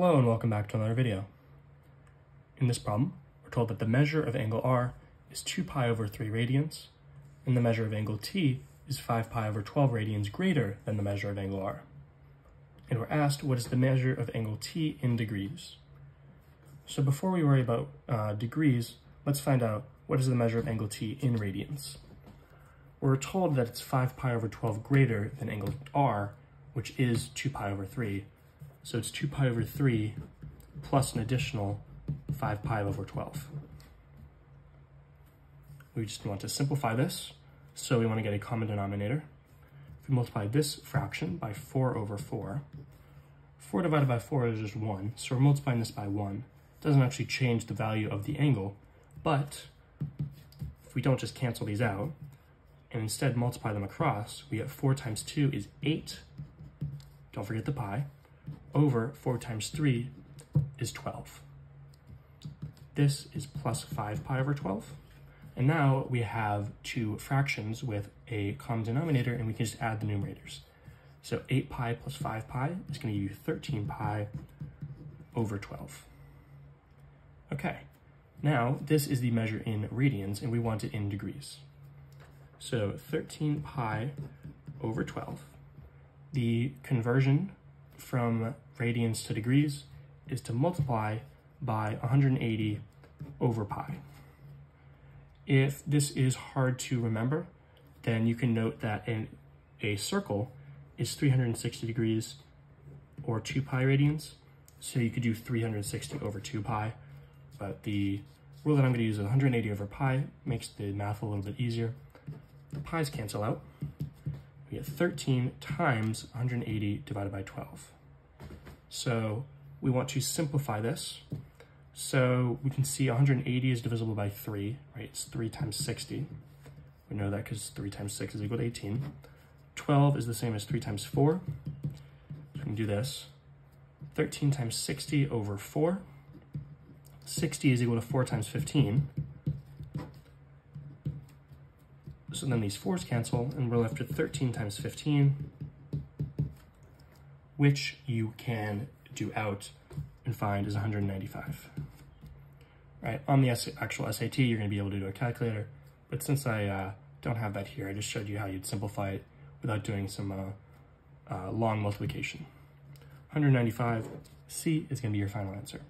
Hello and welcome back to another video. In this problem, we're told that the measure of angle r is 2 pi over 3 radians, and the measure of angle t is 5 pi over 12 radians greater than the measure of angle r. And we're asked what is the measure of angle t in degrees. So before we worry about uh, degrees, let's find out what is the measure of angle t in radians. We're told that it's 5 pi over 12 greater than angle r, which is 2 pi over 3, so it's 2 pi over 3 plus an additional 5 pi over 12. We just want to simplify this, so we want to get a common denominator. If we multiply this fraction by 4 over 4, 4 divided by 4 is just 1, so we're multiplying this by 1. It doesn't actually change the value of the angle, but if we don't just cancel these out, and instead multiply them across, we get 4 times 2 is 8. Don't forget the pi over 4 times 3 is 12. This is plus 5 pi over 12. And now we have two fractions with a common denominator and we can just add the numerators. So 8 pi plus 5 pi is going to give you 13 pi over 12. Okay, now this is the measure in radians and we want it in degrees. So 13 pi over 12. The conversion from radians to degrees is to multiply by 180 over pi. If this is hard to remember, then you can note that in a circle is 360 degrees or 2 pi radians. So you could do 360 over 2 pi, but the rule that I'm going to use is 180 over pi, makes the math a little bit easier. The pi's cancel out. We get 13 times 180 divided by 12. So we want to simplify this. So we can see 180 is divisible by 3, right? It's 3 times 60. We know that because 3 times 6 is equal to 18. 12 is the same as 3 times 4. So we can do this. 13 times 60 over 4. 60 is equal to 4 times 15. So then these 4's cancel, and we're left with 13 times 15 which you can do out and find is 195. Right, on the actual SAT, you're gonna be able to do a calculator, but since I uh, don't have that here, I just showed you how you'd simplify it without doing some uh, uh, long multiplication. 195, C is gonna be your final answer.